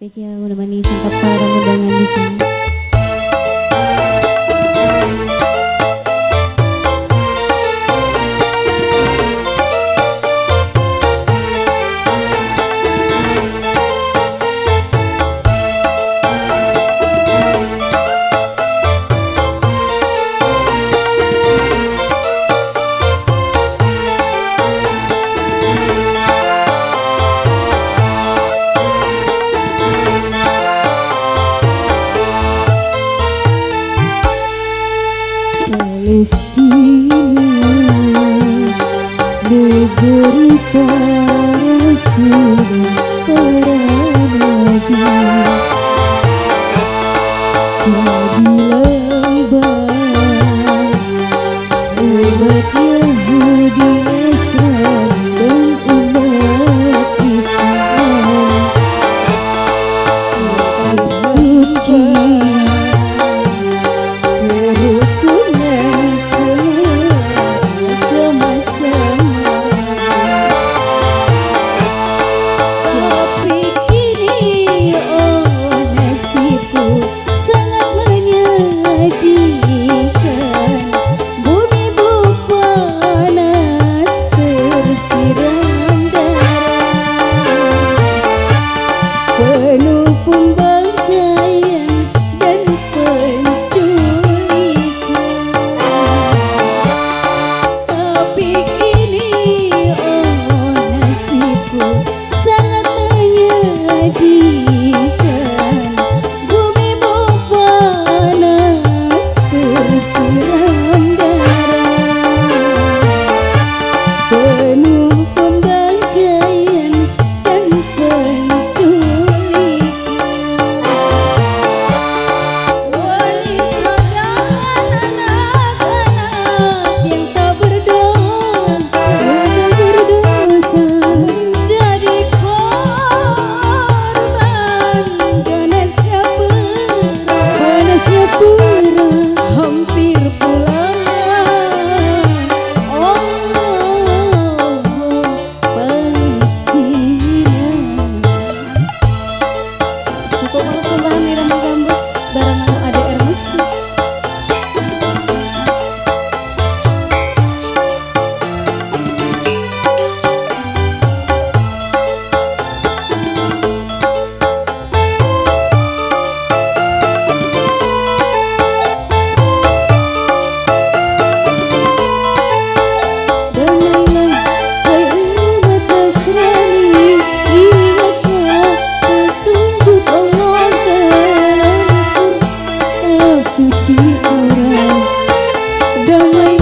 spesial menemani singkat para undangan di sini. Destino Degerita quê hương phun bơ lonely